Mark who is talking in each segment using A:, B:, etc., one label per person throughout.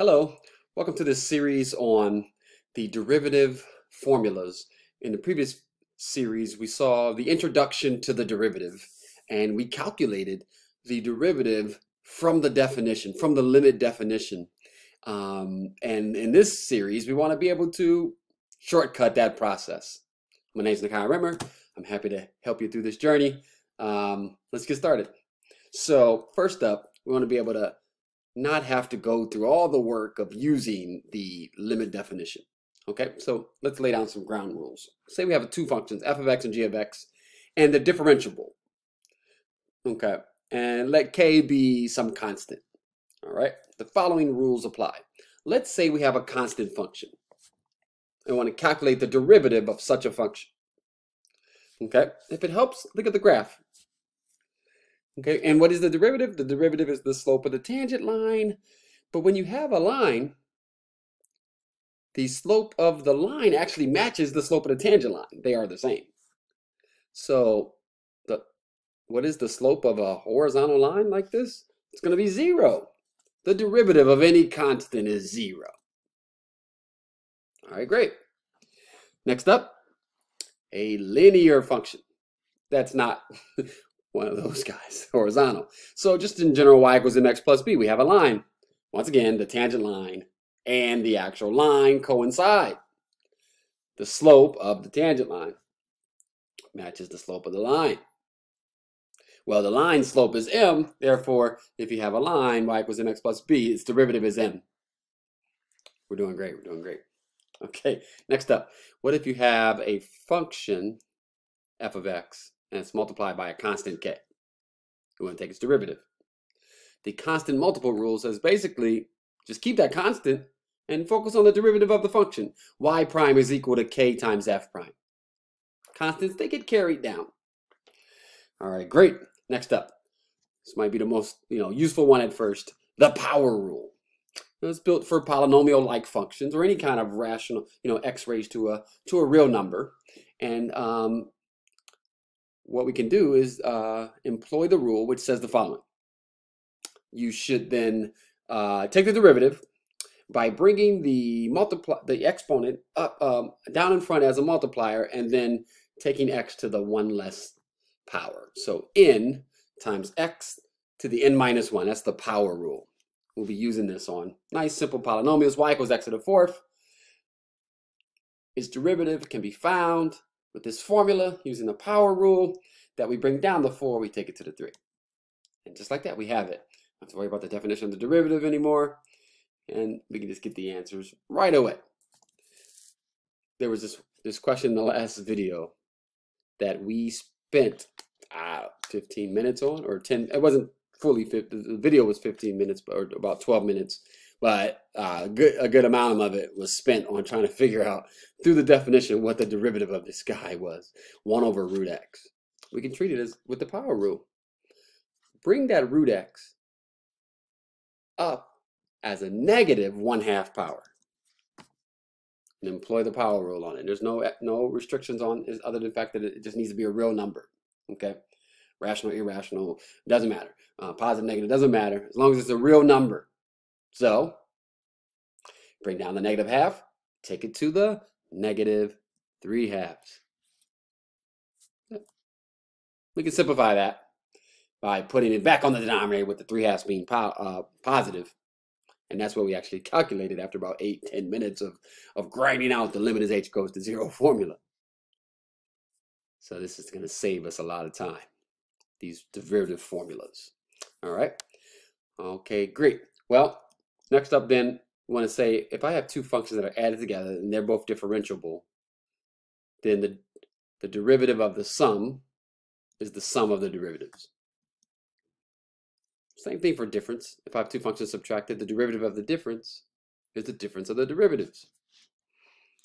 A: Hello, welcome to this series on the derivative formulas. In the previous series, we saw the introduction to the derivative, and we calculated the derivative from the definition, from the limit definition. Um, and in this series, we want to be able to shortcut that process. My name is Nakia Rimmer. I'm happy to help you through this journey. Um, let's get started. So first up, we want to be able to not have to go through all the work of using the limit definition. Okay, so let's lay down some ground rules. Say we have two functions, f of x and g of x, and they're differentiable. Okay, and let k be some constant. All right, the following rules apply. Let's say we have a constant function. I want to calculate the derivative of such a function. Okay, if it helps, look at the graph. Okay, and what is the derivative? The derivative is the slope of the tangent line. But when you have a line, the slope of the line actually matches the slope of the tangent line. They are the same. So the what is the slope of a horizontal line like this? It's going to be zero. The derivative of any constant is zero. All right, great. Next up, a linear function. That's not one of those guys, horizontal. So just in general, y equals mx plus b, we have a line. Once again, the tangent line and the actual line coincide. The slope of the tangent line matches the slope of the line. Well, the line slope is m, therefore, if you have a line, y equals mx plus b, its derivative is m. We're doing great, we're doing great. Okay, next up, what if you have a function, f of x, and it's multiplied by a constant k. We want to take its derivative. The constant multiple rule says basically just keep that constant and focus on the derivative of the function. y prime is equal to k times f prime. Constants, they get carried down. All right, great. Next up. This might be the most you know useful one at first. The power rule. It's built for polynomial-like functions or any kind of rational, you know, x raised to a to a real number. And um, what we can do is uh, employ the rule which says the following. You should then uh, take the derivative by bringing the multiply the exponent up um, down in front as a multiplier and then taking x to the one less power. So n times x to the n minus 1. That's the power rule. We'll be using this on nice simple polynomials. y equals x to the fourth. Its derivative can be found with this formula using the power rule that we bring down the 4, we take it to the 3. And just like that, we have it. Don't have to worry about the definition of the derivative anymore. And we can just get the answers right away. There was this, this question in the last video that we spent uh, 15 minutes on, or 10, it wasn't fully, the video was 15 minutes, or about 12 minutes but uh, good, a good amount of it was spent on trying to figure out through the definition what the derivative of this guy was. 1 over root x. We can treat it as with the power rule. Bring that root x up as a negative 1 half power. And employ the power rule on it. There's no no restrictions on it other than the fact that it just needs to be a real number okay? Rational irrational doesn't matter. Uh, positive negative doesn't matter. As long as it's a real number so bring down the negative half, take it to the negative 3 halves. We can simplify that by putting it back on the denominator with the 3 halves being po uh, positive. And that's what we actually calculated after about 8, 10 minutes of, of grinding out the limit as h goes to 0 formula. So this is going to save us a lot of time, these derivative formulas. All right. Okay, great. Well, Next up then, we want to say if I have two functions that are added together and they're both differentiable, then the, the derivative of the sum is the sum of the derivatives. Same thing for difference. If I have two functions subtracted, the derivative of the difference is the difference of the derivatives.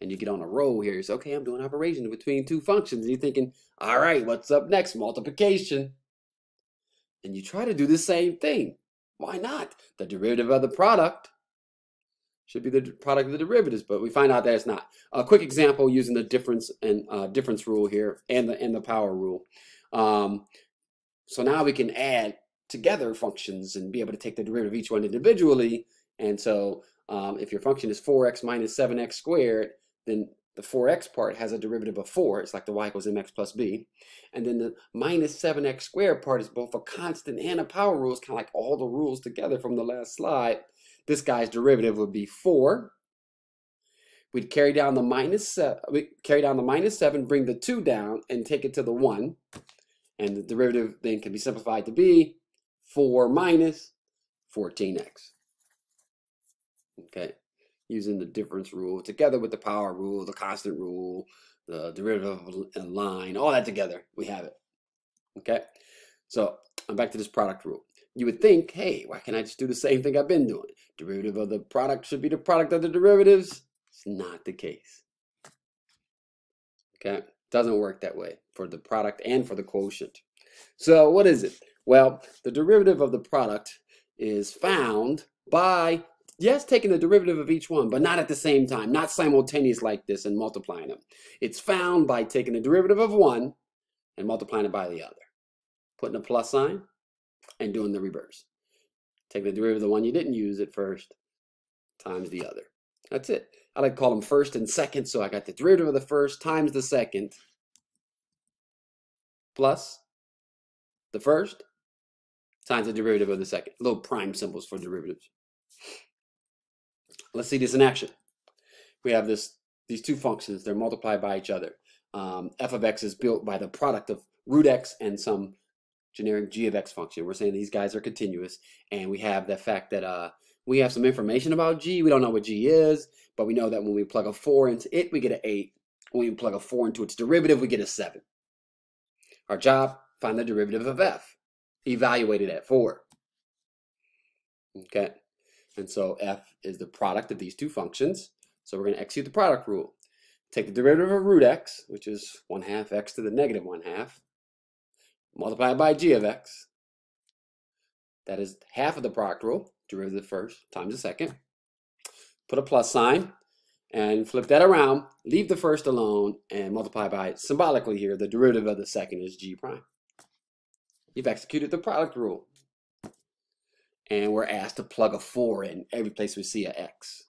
A: And you get on a roll here. You say, okay, I'm doing operation between two functions. And you're thinking, all right, what's up next? Multiplication. And you try to do the same thing. Why not? The derivative of the product should be the product of the derivatives, but we find out that it's not. A quick example using the difference and uh, difference rule here and the and the power rule. Um, so now we can add together functions and be able to take the derivative of each one individually. And so um, if your function is 4x minus 7x squared, then the 4x part has a derivative of 4. It's like the y equals mx plus b. And then the minus 7x squared part is both a constant and a power rule. It's kind of like all the rules together from the last slide. This guy's derivative would be 4. We'd carry down the minus seven, we carry down the minus 7, bring the 2 down, and take it to the 1. And the derivative then can be simplified to be 4 minus 14x. Okay using the difference rule together with the power rule, the constant rule, the derivative of a line, all that together, we have it. Okay, so I'm back to this product rule. You would think, hey, why can't I just do the same thing I've been doing? Derivative of the product should be the product of the derivatives. It's not the case. Okay, doesn't work that way for the product and for the quotient. So what is it? Well, the derivative of the product is found by yes, taking the derivative of each one, but not at the same time, not simultaneous like this and multiplying them. It's found by taking the derivative of one and multiplying it by the other. Putting a plus sign and doing the reverse. Taking the derivative of the one you didn't use at first times the other. That's it. I like to call them first and second, so I got the derivative of the first times the second plus the first times the derivative of the second. Little prime symbols for derivatives. Let's see this in action. We have this these two functions, they're multiplied by each other. Um, f of x is built by the product of root x and some generic g of x function. We're saying these guys are continuous, and we have the fact that uh, we have some information about g. We don't know what g is, but we know that when we plug a 4 into it, we get an 8. When we plug a 4 into its derivative, we get a 7. Our job, find the derivative of f, evaluated at 4. Okay. And so f is the product of these two functions. So we're going to execute the product rule. Take the derivative of root x, which is 1 half x to the negative 1 half, multiply by g of x. That is half of the product rule, derivative first times the second. Put a plus sign and flip that around, leave the first alone, and multiply by, symbolically here, the derivative of the second is g prime. You've executed the product rule and we're asked to plug a 4 in every place we see a x.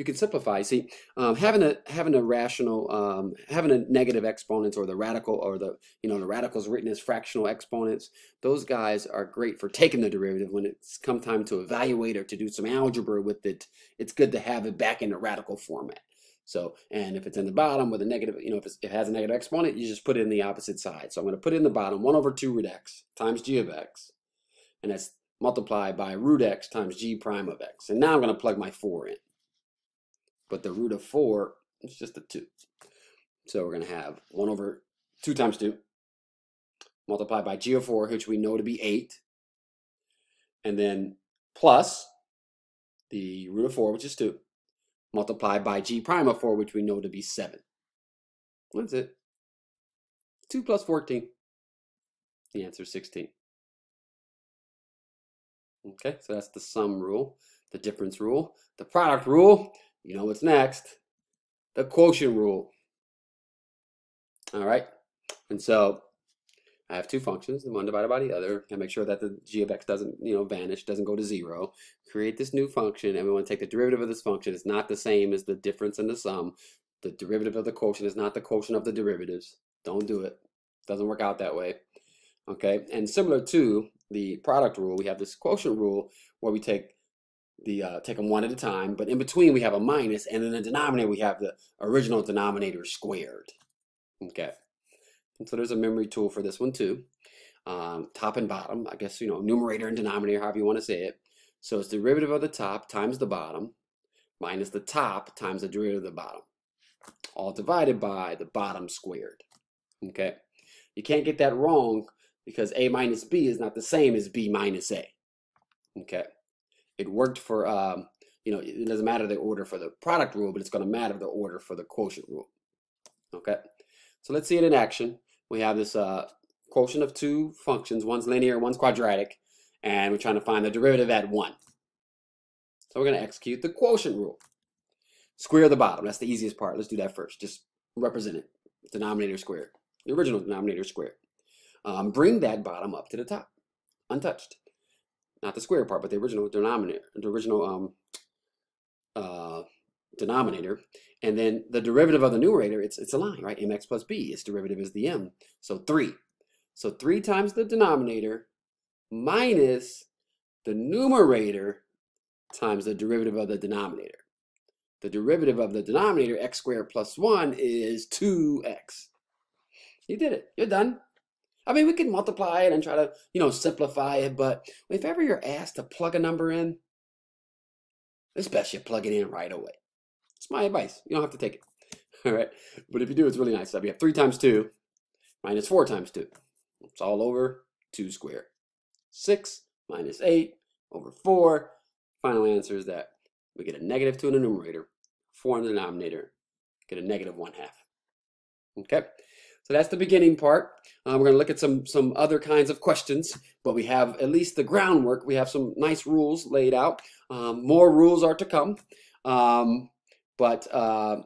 A: You can simplify. See, um, having a having a rational, um, having a negative exponents or the radical or the you know the radicals written as fractional exponents. Those guys are great for taking the derivative when it's come time to evaluate or to do some algebra with it. It's good to have it back in the radical format. So, and if it's in the bottom with a negative, you know, if it has a negative exponent, you just put it in the opposite side. So I'm going to put it in the bottom, 1 over 2 root x times g of x. And that's multiplied by root x times g prime of x. And now I'm going to plug my 4 in. But the root of 4 is just a 2. So we're going to have 1 over 2 times 2 multiplied by g of 4, which we know to be 8. And then plus the root of 4, which is 2, multiplied by g prime of 4, which we know to be 7. That's it. 2 plus 14. The answer is 16. Okay, so that's the sum rule, the difference rule, the product rule. You know what's next? The quotient rule. All right, and so I have two functions, one divided by the other, and make sure that the g of x doesn't, you know, vanish, doesn't go to zero. Create this new function, and we want to take the derivative of this function. It's not the same as the difference in the sum. The derivative of the quotient is not the quotient of the derivatives. Don't do it. Doesn't work out that way. Okay, and similar to the product rule, we have this quotient rule where we take the uh, take them one at a time, but in between we have a minus, and in the denominator we have the original denominator squared. Okay, and so there's a memory tool for this one too. Um, top and bottom, I guess you know numerator and denominator, however you want to say it. So it's derivative of the top times the bottom minus the top times the derivative of the bottom, all divided by the bottom squared. Okay, you can't get that wrong because A minus B is not the same as B minus A. Okay. It worked for, um, you know, it doesn't matter the order for the product rule, but it's going to matter the order for the quotient rule. Okay. So let's see it in action. We have this uh, quotient of two functions. One's linear, one's quadratic. And we're trying to find the derivative at 1. So we're going to execute the quotient rule. Square the bottom. That's the easiest part. Let's do that first. Just represent it. Denominator squared. The original denominator squared um, bring that bottom up to the top, untouched. Not the square part, but the original denominator, the original um, uh, denominator. And then the derivative of the numerator, it's, it's a line, right? mx plus b, its derivative is the m. So 3. So 3 times the denominator minus the numerator times the derivative of the denominator. The derivative of the denominator, x squared plus 1, is 2x. You did it. You're done. I mean, we can multiply it and try to, you know, simplify it, but if ever you're asked to plug a number in, it's best you plug it in right away. It's my advice. You don't have to take it. All right. But if you do, it's really nice. So we have 3 times 2 minus 4 times 2. It's all over 2 squared. 6 minus 8 over 4. Final answer is that we get a negative 2 in the numerator, 4 in the denominator, get a negative 1 half. Okay. So that's the beginning part. Uh, we're going to look at some, some other kinds of questions, but we have at least the groundwork. We have some nice rules laid out. Um, more rules are to come, um, but uh,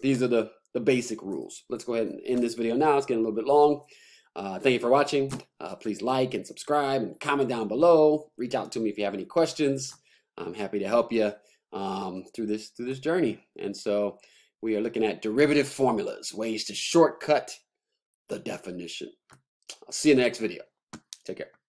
A: these are the, the basic rules. Let's go ahead and end this video now. It's getting a little bit long. Uh, thank you for watching. Uh, please like and subscribe and comment down below. Reach out to me if you have any questions. I'm happy to help you um, through this through this journey. And so we are looking at derivative formulas, ways to shortcut the definition. I'll see you in the next video. Take care.